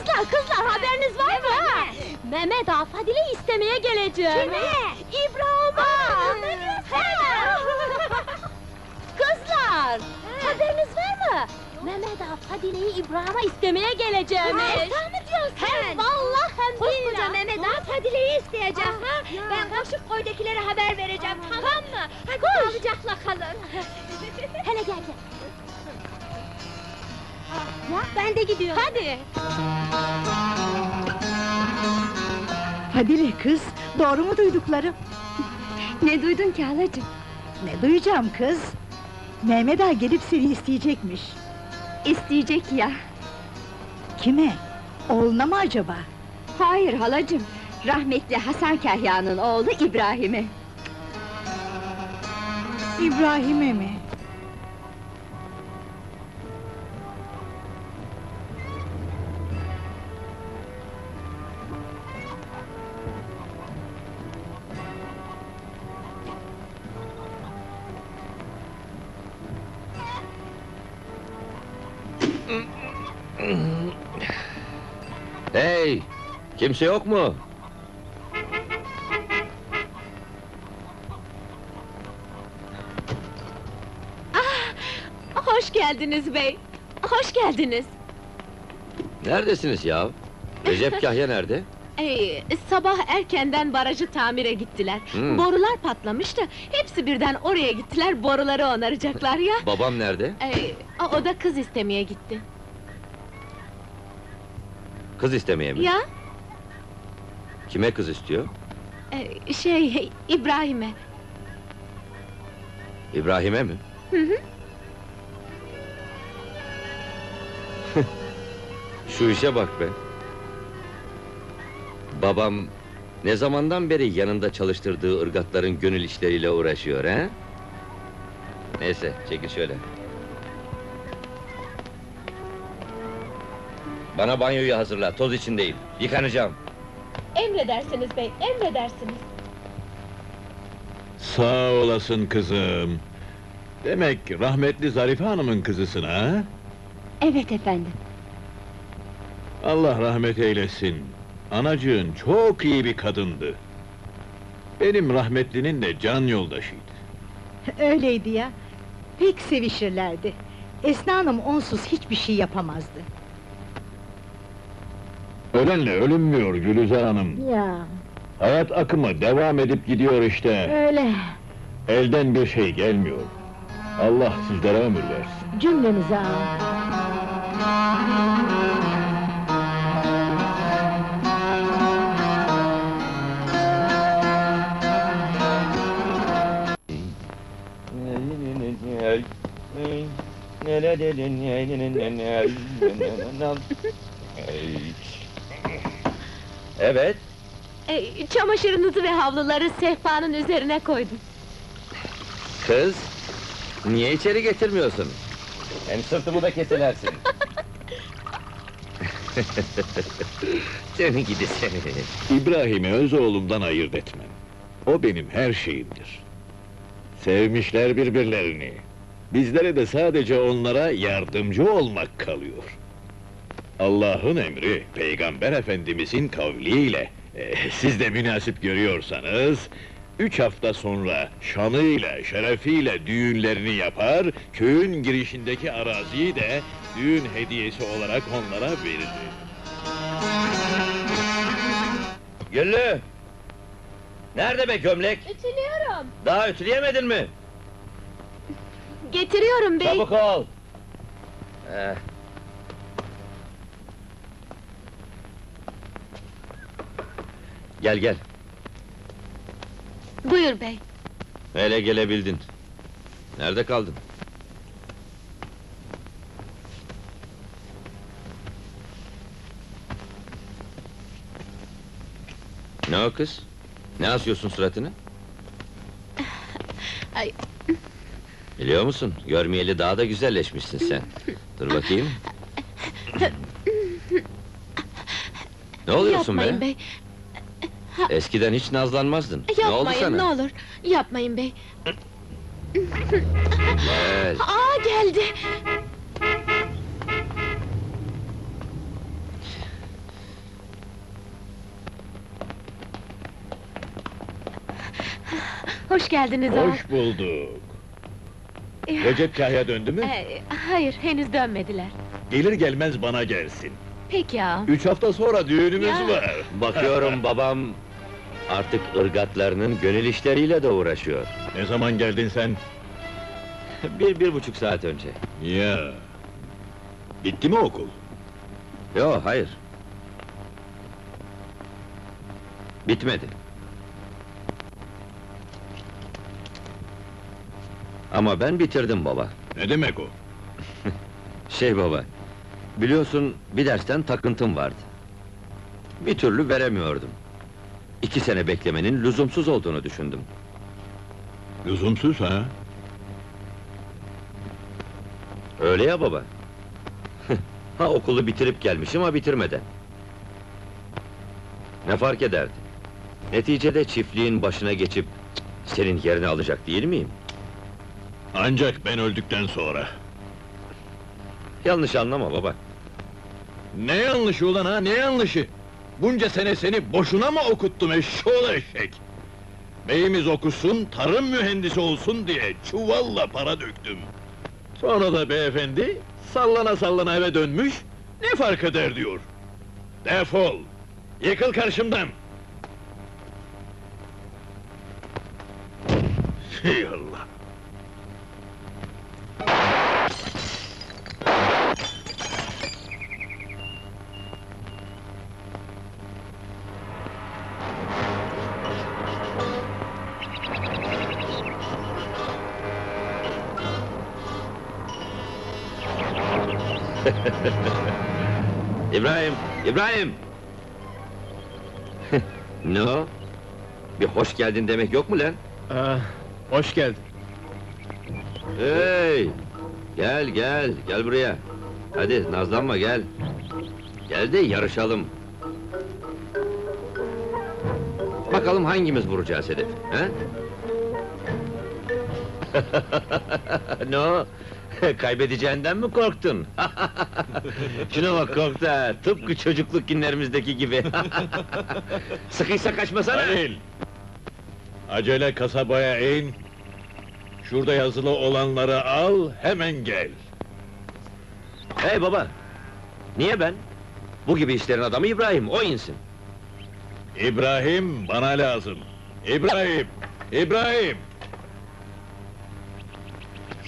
Kızlar kızlar haberiniz var mı? ha? Mehmet Ağa Fadile'yi istemeye geleceğim. Kime? İbrahim'a. ne diyorsun? Kızlar haberiniz var mı? Mehmet Ağa Fadile'yi İbrahim'a istemeye geleceğim. Sen mi diyorsun? Hem vallahi hem Koskoca billah. Mehmet Ağa Fadile'yi isteyecek Ah, ha? ya. Ben koşup koydakilere haber vereceğim, Tamam. mı? Hadi sağlıcakla kalın. Hele gel gel. Ya ben de gidiyorum. Hadi. Fadile kız, doğru mu duyduklarım? Ne duydun ki halacığım? Ne duyacağım kız? Mehmet Ağa gelip seni isteyecekmiş. İsteyecek ya. Kime? Oğluna mı acaba? Hayır halacığım. Rahmetli Hasan Kahya'nın oğlu İbrahim'e. İbrahim'e mi? Hey! Kimse yok mu? Hoş geldiniz bey. Hoş geldiniz. Neredesiniz ya? Recep Kahya nerede? Ee, sabah erkenden barajı tamire gittiler. Hmm. Borular patlamıştı. Hepsi birden oraya gittiler, boruları onaracaklar ya. Babam nerede? Ee, o da kız istemeye gitti. Kız istemeye mi? Ya, Kime kız istiyor? e, şey, İbrahim'e. İbrahim'e mi? Hı hı. Şu işe bak be! Babam ne zamandan beri yanında çalıştırdığı ırgatların gönül işleriyle uğraşıyor he? Neyse, çekil şöyle. Bana banyoyu hazırla, toz içindeyim. Yıkanacağım. Emredersiniz bey, emredersiniz. Sağ olasın kızım. Demek rahmetli Zarife Hanım'ın kızısın ha? Evet efendim. Allah rahmet eylesin. Anacığın çok iyi bir kadındı. Benim rahmetlinin de can yoldaşıydı. Öyleydi ya. Pek sevişirlerdi. Esna Hanım onsuz hiçbir şey yapamazdı. Ölenle ölünmüyor Gülüzar Hanım. Ya, Hayat akımı devam edip gidiyor işte. öyle. Elden bir şey gelmiyor. Allah sizlere ömür versin. Cümlemize al. Evet, Ee, çamaşırınızı ve havluları sehpanın üzerine koydum. kız. Niye içeri getirmiyorsun? Hem sırtımı da keselersin. seni gidi seni. İbrahim'i öz oğlumdan ayırt etmem. O benim her şeyimdir. Sevmişler birbirlerini. Bizlere de sadece onlara yardımcı olmak kalıyor. Allah'ın emri, Peygamber Efendimizin kavliyle, e, siz de münasip görüyorsanız, üç hafta sonra şanıyla, şerefiyle düğünlerini yapar, köyün girişindeki araziyi de düğün hediyesi olarak onlara verir. Güllü! Nerede be gömlek? Ütülüyorum. Daha ütüleyemedin mi? Getiriyorum bey. Çabuk ol! Eh. Gel gel, Buyur bey. hele gelebildin. Nerede kaldın? Ne o kız? Ne asıyorsun suratını? Ay. Biliyor musun, görmeyeli daha da güzelleşmişsin sen. Dur bakayım. ne oluyorsun Yapmayın be? bey. Eskiden hiç nazlanmazdın. Yapmayın ne, oldu sana? ne olur. Yapmayın bey. Gel. Aa geldi. Hoş geldiniz ağa. Hoş bulduk. Ya, Recep Kahya döndü mü? e, hayır henüz dönmediler. Gelir gelmez bana gelsin. Peki ağa. Üç hafta sonra düğünümüz Ya. var. Bakıyorum babam artık ırgatlarının gönül işleriyle de uğraşıyor. Ne zaman geldin sen? Bir, bir buçuk saat önce. Ya. Bitti mi okul? Yo, hayır. Bitmedi. Ama ben bitirdim baba. Ne demek o? Şey baba, biliyorsun bir dersten takıntım vardı. Bir türlü veremiyordum. İki sene beklemenin lüzumsuz olduğunu düşündüm. Lüzumsuz ha? Öyle ya baba. ha okulu bitirip gelmişim ha bitirmeden. Ne fark ederdi? Neticede çiftliğin başına geçip senin yerini alacak değil miyim? Ancak ben öldükten sonra. Yanlış anlama baba. Ne yanlışı ulan ha, ne yanlışı? Bunca sene seni boşuna mı okuttum eşşoğlu eşek? Beyimiz okusun, tarım mühendisi olsun diye çuvalla para döktüm. Sonra da beyefendi, sallana sallana eve dönmüş, ne fark eder diyor. Defol! Yıkıl karşımdan! Hey Allah! İbrahim, İbrahim! ne o? Bir hoş geldin demek yok mu lan? Aa, hoş geldin. Hey! Gel gel, gel buraya. Hadi nazlanma gel. Gel de yarışalım. Bakalım hangimiz vuracağız hedefi, he? ne o? Kaybedeceğinden mi korktun? Şuna bak korktu ha, tıpkı çocukluk günlerimizdeki gibi. Sıkıysa kaçmasana! Halil! Acele kasabaya in. Şurada yazılı olanları al, hemen gel. Hey baba! Niye ben? Bu gibi işlerin adamı İbrahim, o insin. İbrahim bana lazım. İbrahim! İbrahim!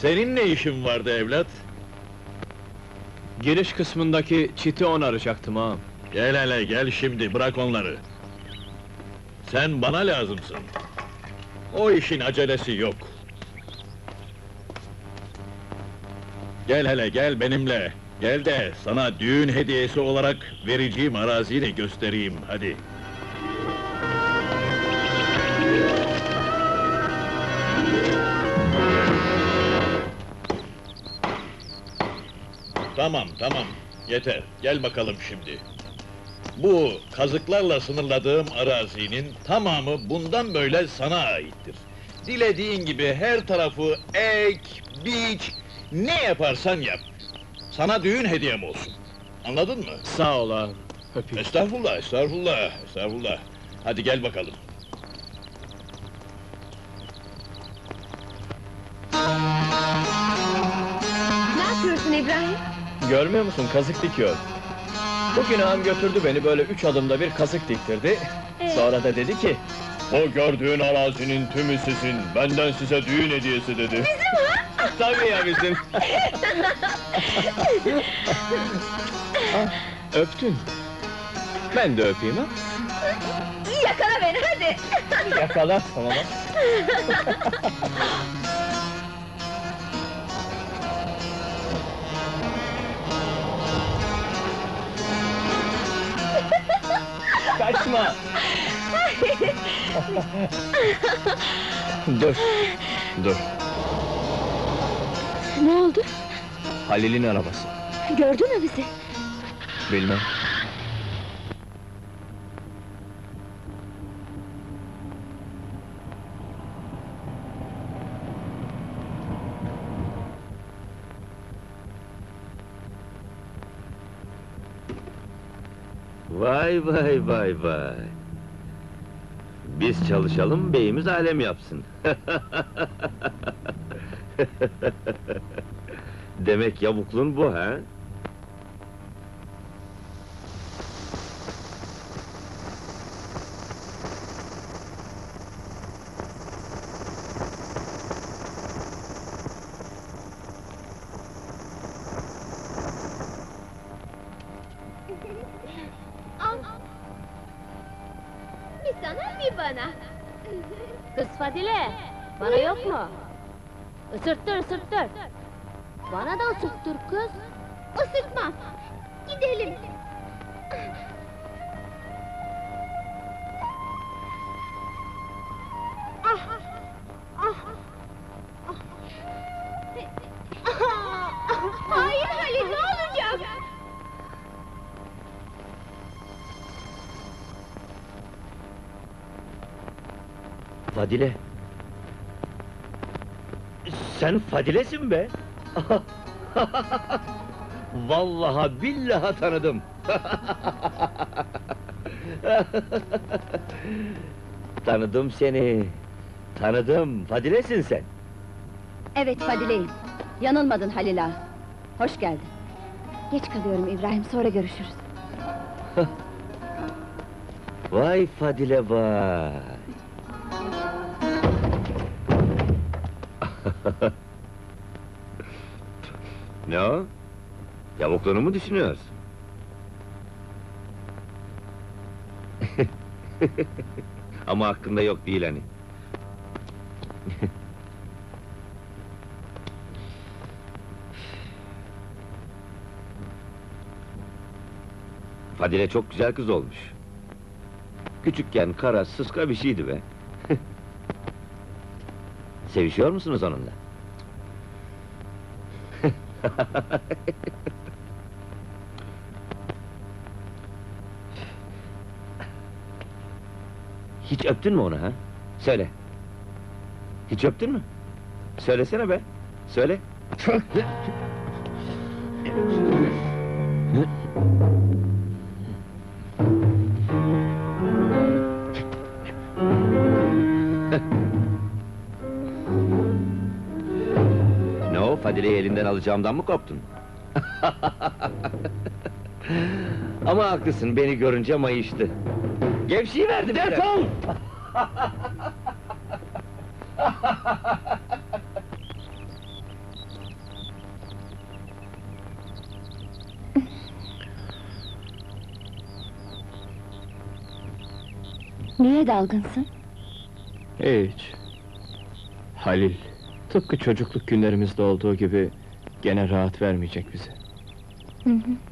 Senin ne işin vardı evlat? Giriş kısmındaki çiti onaracaktım ağam. Gel hele gel şimdi bırak onları. Sen bana lazımsın. O işin acelesi yok. Gel hele gel benimle. Gel de sana düğün hediyesi olarak vereceğim araziyi de göstereyim hadi. Tamam tamam yeter gel bakalım şimdi. Bu kazıklarla sınırladığım arazinin tamamı bundan böyle sana aittir. Dilediğin gibi her tarafı ek, biç, ne yaparsan yap. Sana düğün hediyem olsun. Anladın mı? Sağ ol ağam. Öpeyim. Estağfurullah, estağfurullah, estağfurullah. Hadi gel bakalım. Ne yapıyorsun İbrahim? Görmüyor musun kazık dikiyor. Bugün ağam götürdü beni böyle üç adımda bir kazık diktirdi. Sonra da dedi ki... O gördüğün arazinin tümü sizin, benden size düğün hediyesi dedi. Bizim mi? Tabii ya bizim. Ah, Öptün. Ben de öpeyim ha. Yakala beni hadi! Yakala, tamam Kaçma! dur, dur. ne oldu? Halil'in arabası. Gördün mü bizi? Bilmem. Vay vay vay vay. Biz çalışalım, beyimiz alem yapsın. Demek yavuklun bu ha? Bir sana bir bana. Kız Fadile, bana yok mu? Isırttır, ısırttır. Bana da ısırttır kız. Isırtmam. Gidelim. Fadile. Sen Fadile'sin be. Vallahi billahi tanıdım. tanıdım seni. Tanıdım. Fadile'sin sen. Evet Fadile'yim. Yanılmadın Halil ağa. Hoş geldin. Geç kalıyorum İbrahim sonra görüşürüz. Vay Fadile vay. Ne o? Yavukluğunu mu düşünüyorsun? Ama hakkında yok değil hani. Fadile çok güzel kız olmuş. Küçükken kara, sıska bir şeydi be. Sevişiyor musunuz onunla? Hiç öptün mü onu ha? Söyle. Hiç öptün mü? Söylesene be. Söyle. Fadile'yi elinden alacağımdan mı koptun? Ama haklısın, beni görünce mayıştı. Gevşeyi verdim Defol! Niye dalgınsın? Hiç. Halil, tıpkı çocukluk günlerimizde olduğu gibi gene rahat vermeyecek bize. Hı hı.